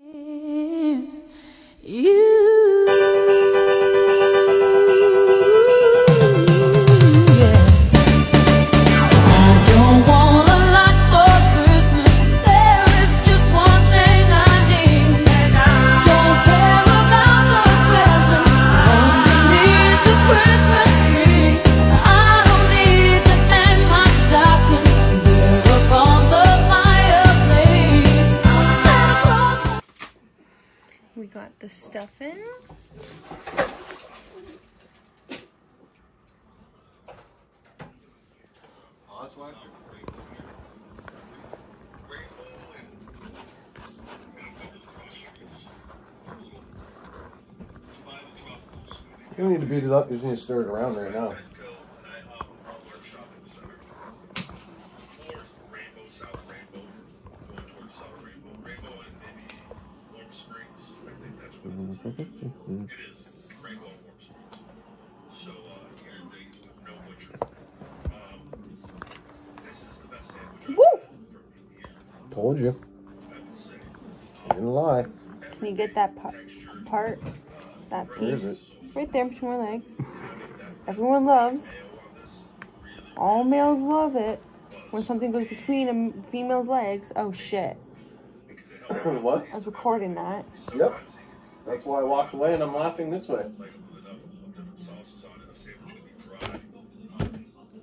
Is you. You don't need to beat it up, you just need to stir it around right now. Woo! Told you. Didn't lie. Can you get that pa- part, that piece, it? right there between my legs? Everyone loves. All males love it when something goes between a female's legs. Oh shit! what? I was recording that. Yep. That's why I walked away and I'm laughing this way.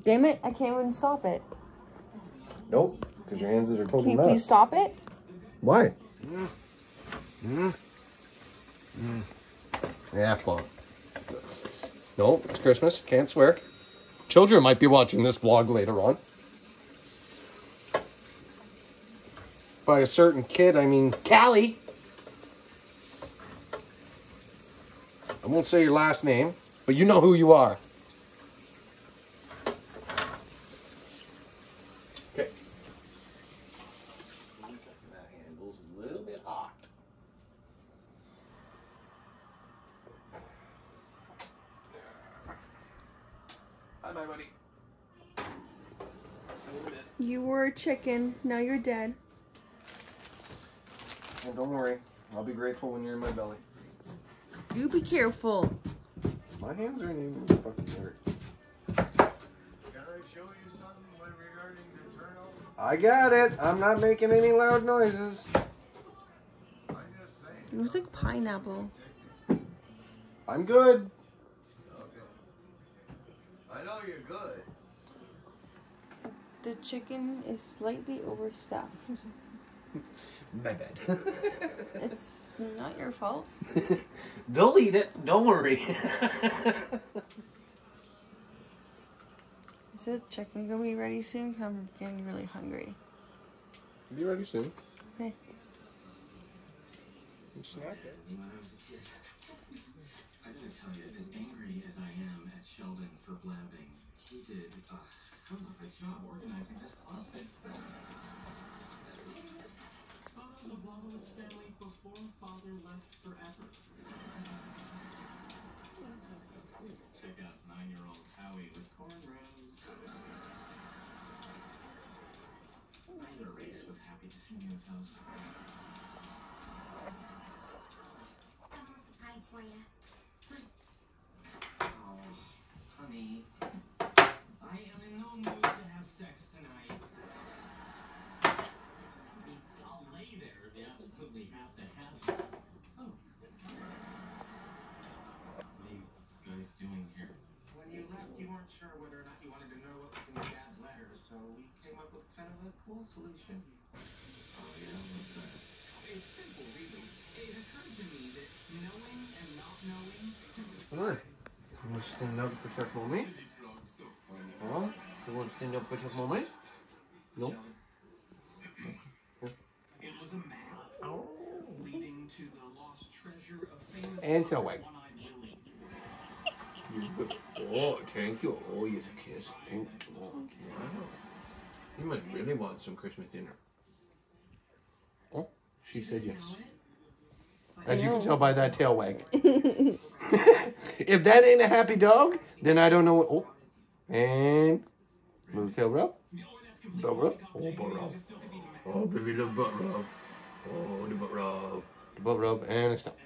Damn it! I can't even stop it. Nope. Because your hands are a total Can you mess. please stop it? Why? Mm. Mm. Yeah, well. No, it's Christmas. Can't swear. Children might be watching this vlog later on. By a certain kid, I mean Callie. I won't say your last name, but you know who you are. Okay. That handle's a little bit hot. Bye, bye, buddy. You were a chicken. Now you're dead. And don't worry, I'll be grateful when you're in my belly. You be careful. My hands aren't even fucking hurt. Can I show you something regarding the turtle? I got it. I'm not making any loud noises. I'm. It looks like pineapple. I'm good. Okay. I know you're good. The chicken is slightly overstuffed. My bad. It's not your fault. They'll eat it. Don't worry. Is the chicken gonna be ready soon? 'Cause I'm getting really hungry. be ready soon. Okay. Snack it. When I gotta tell you, as angry as I am at Sheldon for blabbing, he did a hell of a job organizing this closet. Photos of Wolowitz family before father left forever. Check out nine-year-old Howie with cornrows. Neither race was happy to see me with those. I have a surprise for you. Oh, honey, I am in no mood to have sex tonight. I mean, I'll lay there if you absolutely have to have it. Oh. What are you guys doing here? When you left, you weren't sure whether or not you wanted to know what was in your dad's letter, so we came up with kind of a cool solution. Oh, yeah, what's that? It's simple, really. It occurred to me that knowing and not knowing. Come on. You want to stand up for a moment? Huh? You want to stand up for a moment? No. It was a map leading to the lost treasure of famous And tail wag. one-eyed Willie. Oh, thank you. Oh, yes, a kiss. Oh, okay. You must really want some Christmas dinner. Oh, she said yes. As you can tell by that tail wag. if that ain't a happy dog, then I don't know what. Oh, and move tail rub. Butt rub. Oh, butt rub. Oh, baby, love butt rub. Oh, the butt rub. butt rub, and a stop.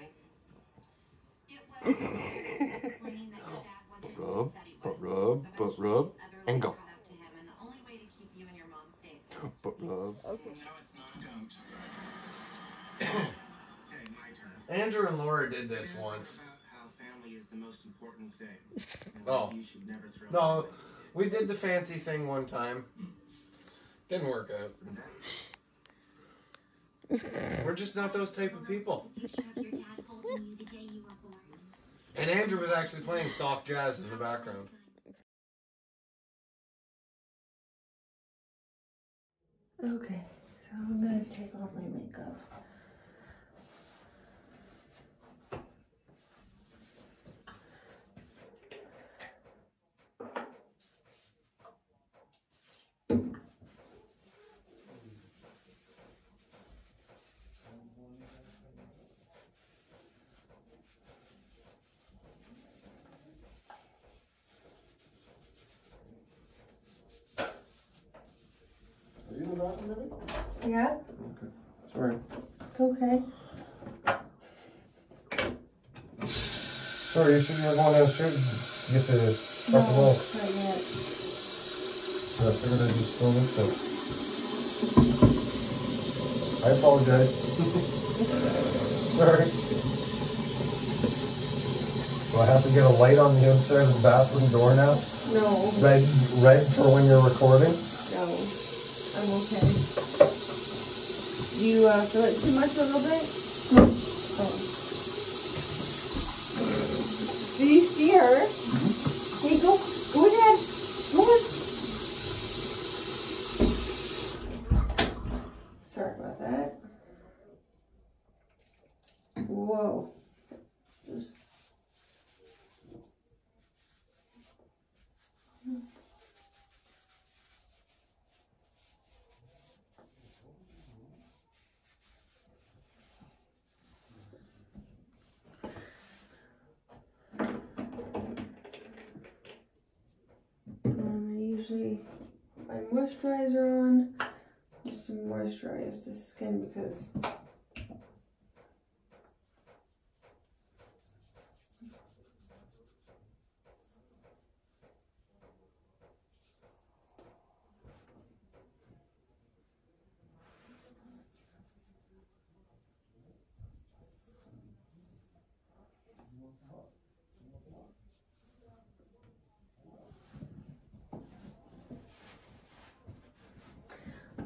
Did this Dad, once. How family is the most important thing. And Oh. You should never throw No, we did the fancy thing one time. Didn't work out. We're just not those type of people. Picture of your dad holding you the day you were born. And Andrew was actually playing soft jazz in the background. Okay, so I'm gonna take off my makeup. Are you in the? Yeah, Sorry. it's okay. Sorry, you should have gone downstairs to get the No, proper not yet. So I figured I'd just film it, so. I apologize. Sorry. Do I have to get a light on the outside of the bathroom door now? No, Red, red for when you're recording? no, I'm okay. You uh, feel it too much a little bit? Oh. Do you see her? Hey, go, go ahead, go ahead. Sorry about that. Whoa. Just. Um, I put my moisturizer on just to moisturize the skin because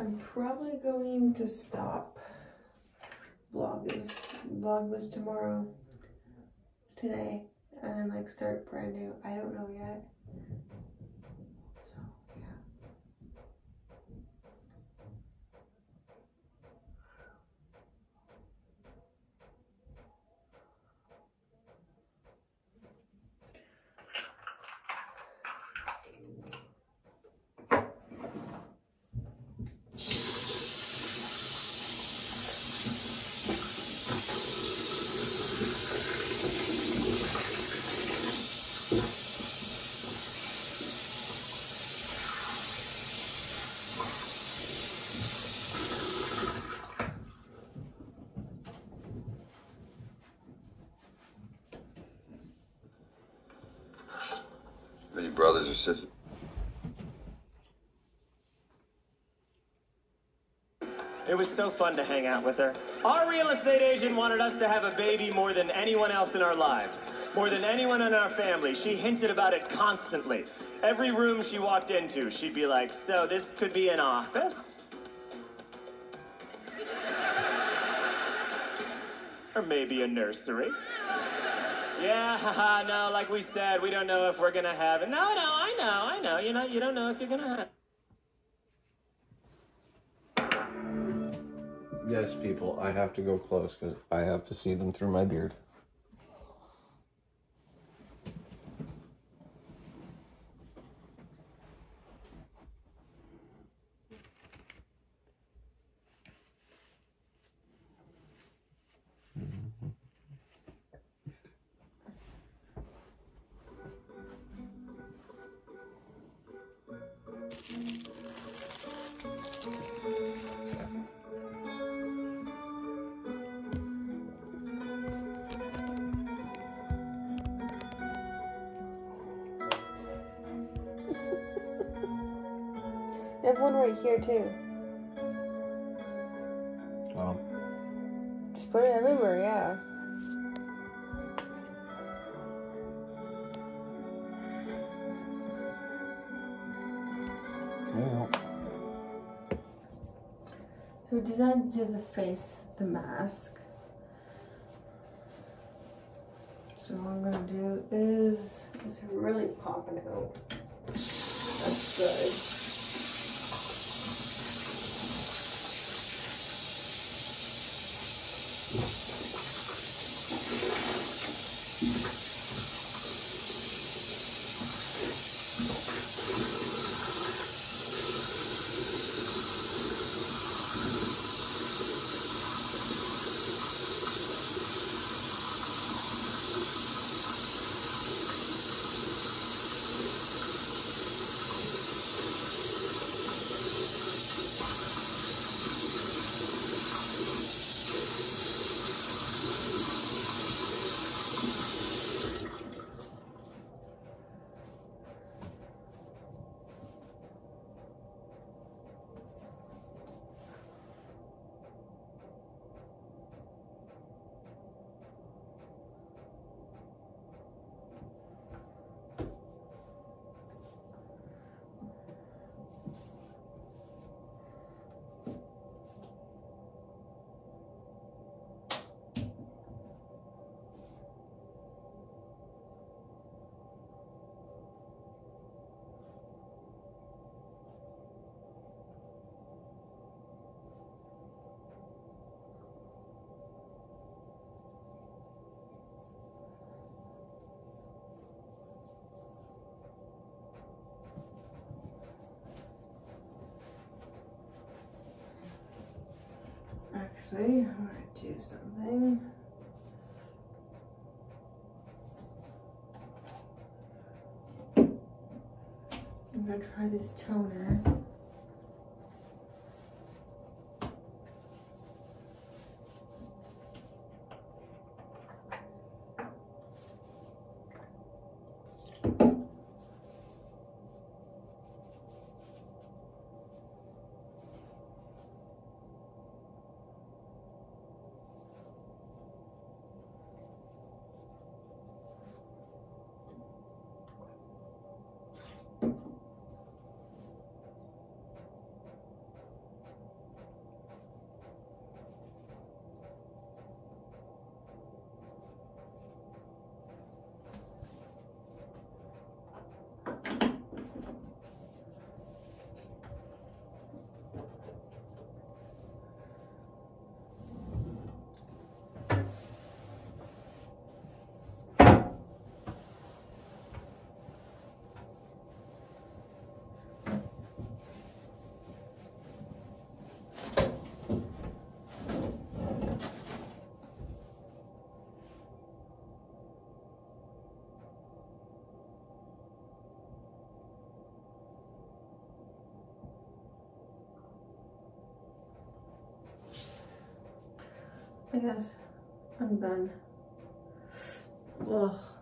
I'm probably going to stop Vlogmas Vlogmas tomorrow, today, and then like start brand new. I don't know yet. So yeah. Any brothers or sisters? It was so fun to hang out with her. Our real estate agent wanted us to have a baby more than anyone else in our lives, more than anyone in our family. She hinted about it constantly. Every room she walked into, she'd be like, So this could be an office? Or maybe a nursery? Yeah, haha, no, like we said, we don't know if we're gonna have it. No, no, I know, I know. You know, you don't know if you're gonna have Yes, people, I have to go close because I have to see them through my beard. They have one right here too. Um, Just put it everywhere, yeah. well, So we decided to do the face, the mask. So what I'm gonna do is it's really popping out. That's good. Actually, I'm gonna do something. I'm gonna try this toner. I guess I'm done. Ugh.